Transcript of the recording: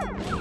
Woo!